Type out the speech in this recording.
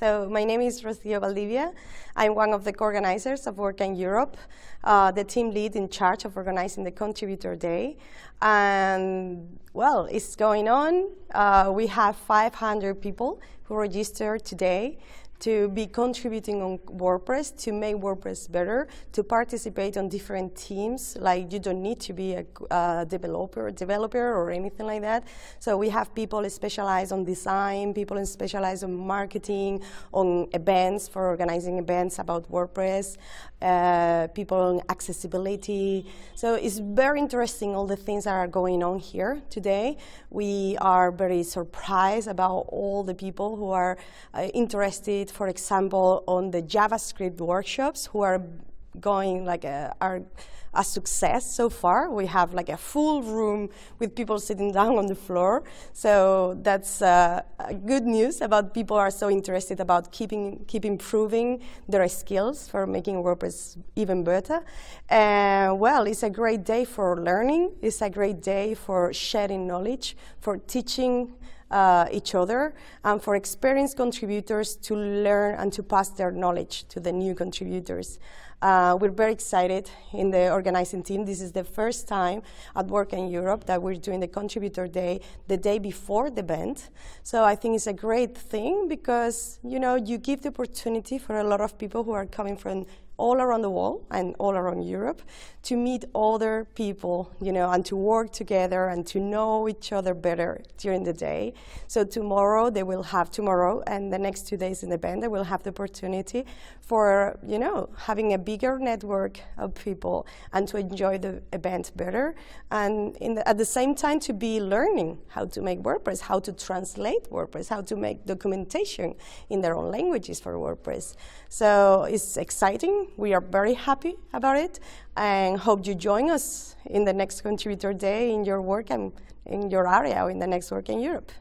So my name is Rocio Valdivia. I'm one of the co-organizers of Work WordCamp Europe, uh, the team lead in charge of organizing the Contributor Day. And well, it's going on. Uh, we have 500 people who registered today to be contributing on WordPress, to make WordPress better, to participate on different teams. Like you don't need to be a, a developer, developer or anything like that. So we have people specialized on design, people specialized on marketing, on events for organizing events about WordPress, uh, people on accessibility. So it's very interesting all the things that are going on here today. We are very surprised about all the people who are uh, interested for example, on the JavaScript workshops who are going like a, are a success so far. We have like a full room with people sitting down on the floor. So that's uh, good news about people are so interested about keeping keep improving their skills for making WordPress even better. And well, it's a great day for learning. It's a great day for sharing knowledge, for teaching uh, each other, and for experienced contributors to learn and to pass their knowledge to the new contributors. Uh, we're very excited in the organizing team. This is the first time at WordCamp Europe that we're doing the Contributor Day the day before the event. So I think it's a great thing because you know you give the opportunity for a lot of people who are coming from all around the world and all around Europe to meet other people, you know, and to work together and to know each other better during the day. So tomorrow they will have tomorrow and the next two days in the event they will have the opportunity for, you know, having a bigger network of people and to enjoy the event better and the, at the same time to be learning how to make WordPress, how to translate WordPress, how to make documentation in their own languages for WordPress. So it's exciting we are very happy about it and hope you join us in the next Contributor Day in your work and in your area or in the next WordCamp Europe.